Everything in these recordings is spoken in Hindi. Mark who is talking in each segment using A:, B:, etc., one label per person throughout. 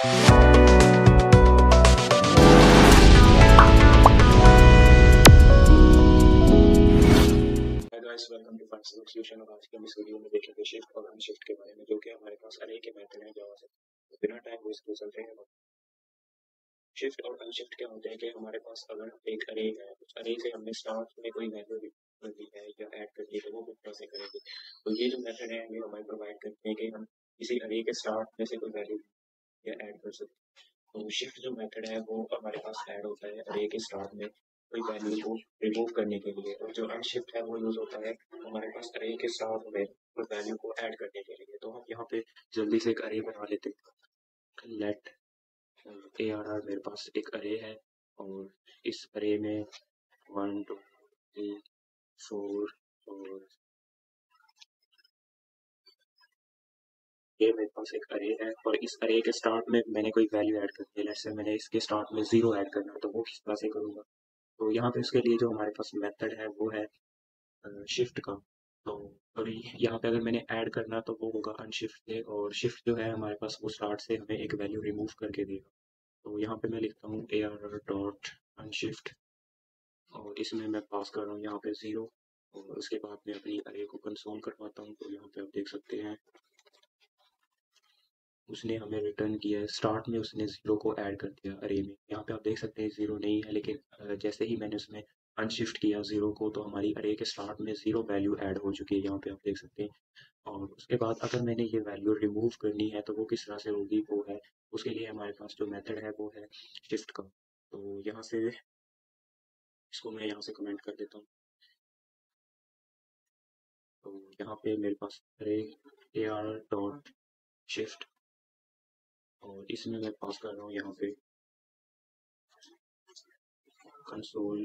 A: वेलकम टू फास्ट सोल्यूशन और आज के हम इस वीडियो में देखेंगे शिफ्ट और अनशिफ्ट के बारे में, जो कि हमारे पास अरे के मेथड है जावा से। तो बिना टाइम वेस्ट किए चलते हैं शिफ्ट और अनशिफ्ट क्या होते हैं कि हमारे पास अगर एक अरे है, उस अरे से हमने स्टार्ट में कोई वैल्यू दी है या ऐड कर दी तो वो किस तरह से करेंगे। तो ये जो मेथड है, ये हमें प्रोवाइड करते हैं कि हम किसी अरे के स्टार्ट में से कोई वैल्यू या ऐड कर सकते हैं तो शिफ्ट जो मेथड है, वो हमारे पास ऐड होता है अरे के स्टार्ट में कोई वैल्यू को रिमूव करने के लिए। और जो अनशिफ्ट है, वो यूज़ होता है हमारे पास अरे के साथ में कोई वैल्यू को ऐड करने के लिए। तो हम यहाँ पे जल्दी से एक अरे बना लेते हैं। लेट ए आर आर मेरे पास एक अरे है और इस अरे में वन टू थ्री फोर और ये मेरे पास एक अरे है और इस अरे के स्टार्ट में मैंने कोई वैल्यू ऐड करनी है। जैसे मैंने इसके स्टार्ट में ज़ीरो ऐड करना है तो वो किस तरह से करूँगा? तो यहाँ पे उसके लिए जो हमारे पास मेथड है, वो है शिफ्ट का। तो अभी यहाँ पे अगर मैंने ऐड करना तो वो होगा अनशिफ्ट से और शिफ्ट जो है हमारे पास वो स्टार्ट से हमें एक वैल्यू रिमूव करके देगा। तो यहाँ पे मैं लिखता हूँ ए आर डॉट अनशिफ्ट और इसमें मैं पास कर रहा हूँ यहाँ पे ज़ीरो और उसके बाद मैं अपनी अरे को कंसोल करवाता हूँ। तो यहाँ पे आप देख सकते हैं उसने हमें रिटर्न किया है। स्टार्ट में उसने ज़ीरो को ऐड कर दिया अरे में। यहाँ पे आप देख सकते हैं ज़ीरो नहीं है, लेकिन जैसे ही मैंने उसमें अनशिफ्ट किया ज़ीरो को तो हमारी अरे के स्टार्ट में ज़ीरो वैल्यू ऐड हो चुकी है। यहाँ पे आप देख सकते हैं। और उसके बाद अगर मैंने ये वैल्यू रिमूव करनी है तो वो किस तरह से होगी, वो है। उसके लिए हमारे पास जो मेथड है, वो है शिफ्ट का। तो यहाँ से इसको मैं यहाँ से कमेंट कर देता हूँ। तो यहाँ पे मेरे पास अरे ए आर डॉट शिफ्ट और इसमें मैं पास कर रहा हूँ यहाँ पे। कंसोल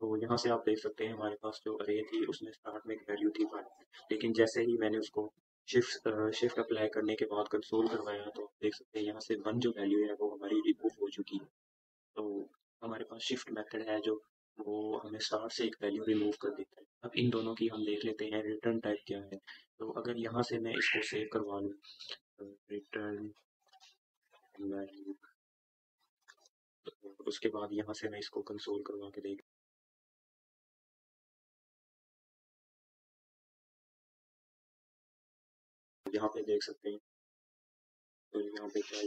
A: तो यहाँ से आप देख सकते हैं हमारे पास जो अरे थी, उसमें स्टार्ट में एक वैल्यू थी वन लेकिन जैसे ही मैंने उसको शिफ्ट शिफ्ट अप्लाई करने के बाद कंसोल करवाया तो आप देख सकते हैं यहाँ से वन जो वैल्यू है, वो हमारी रिमूव हो चुकी है। तो हमारे पास शिफ्ट मेथड है जो वो हमें स्टार्ट से एक वैल्यू रिमूव कर देता है। अब इन दोनों की हम देख लेते हैं रिटर्न टाइप क्या है। तो अगर यहाँ से मैं इसको सेव करवा लूँ रिटर्न वैल्यू तो उसके बाद यहाँ से मैं इसको कंसोल करवा के देख यहाँ पे देख सकते हैं। तो यहाँ पे क्या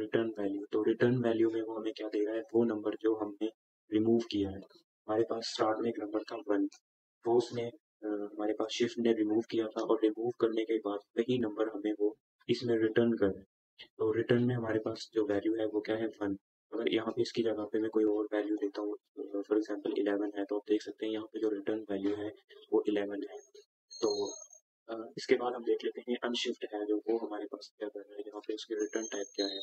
A: रिटर्न वैल्यू तो रिटर्न वैल्यू में वो हमें क्या दे रहा है? वो नंबर जो हमने रिमूव किया है। हमारे पास स्टार्ट में एक नंबर था वन वो उसने हमारे पास शिफ्ट ने रिमूव किया था और रिमूव करने के बाद वही नंबर हमें वो इसमें रिटर्न कर तो रिटर्न में हमारे पास जो वैल्यू है वो क्या है? वन अगर यहाँ पे इसकी जगह पे मैं कोई और वैल्यू देता हूँ फॉर एग्जांपल इलेवन है तो आप देख सकते हैं यहाँ पे जो रिटर्न वैल्यू है वो इलेवन है। तो इसके बाद हम देख लेते हैं अनशिफ्ट है जो, वो हमारे पास क्या कर रहा है? यहाँ पे उसकी रिटर्न टाइप क्या है?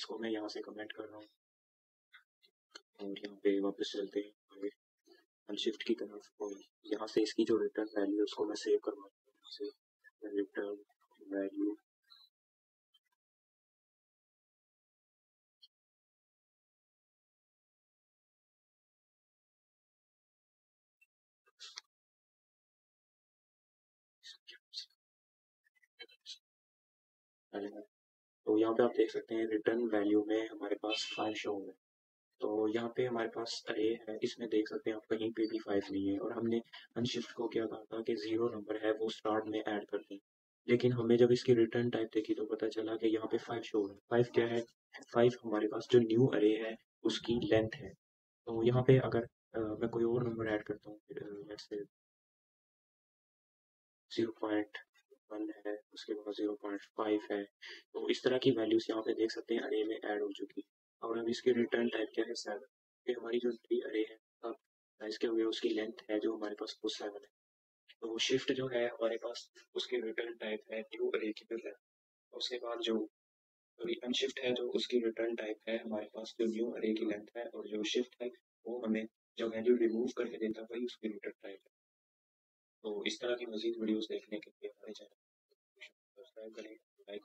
A: इसको मैं यहाँ से कमेंट कर रहा हूँ। और यहाँ पे वापस चलते हैं। अनशिफ्ट की तरफ़ और यहाँ से इसकी जो रिटर्न वैल्यू है, उसको मैं सेव करवाता हूँ। रिटर्न वैल्यू तो यहाँ पे आप देख सकते हैं रिटर्न वैल्यू में हमारे पास फाइव शो है। तो यहाँ पे हमारे पास अरे है इसमें देख सकते हैं आप कहीं पे भी फाइव नहीं है। और हमने अनशिफ्ट को क्या कहा था कि ज़ीरो नंबर है वो स्टार्ट में ऐड कर दें। लेकिन हमें जब इसकी रिटर्न टाइप देखी तो पता चला कि यहाँ पे फाइव शो है। फाइव क्या है? फाइव हमारे पास जो न्यू अरे है उसकी लेंथ है। तो यहाँ पे अगर आ, मैं कोई और नंबर ऐड करता हूँ ज़ीरो पॉइंट वन है, उसके बाद ज़ीरो पॉइंट फाइव है। तो इस तरह की वैल्यूज़ यहाँ पे देख सकते हैं अरे में ऐड हो चुकी। है और अब इसकी रिटर्न टाइप क्या है? सेवन ये हमारी जो नई अरे है, अब इसके हुए उसकी लेंथ है जो हमारे पास वो सेवन है। तो शिफ्ट जो है, हमारे पास उसकी रिटर्न टाइप है न्यू अरे की तरह। उसके बाद जो अनशिफ्ट है, जो उसकी रिटर्न टाइप है, हमारे पास जो न्यू अरे की लेंथ है और जो शिफ्ट है, वो हमें जो वैल्यू रिमूव करके देता है, वही उसकी रिटर्न टाइप है। तो इस तरह की मजीद वीडियोस देखने के लिए हमारे चैनल सब्सक्राइब करें लाइक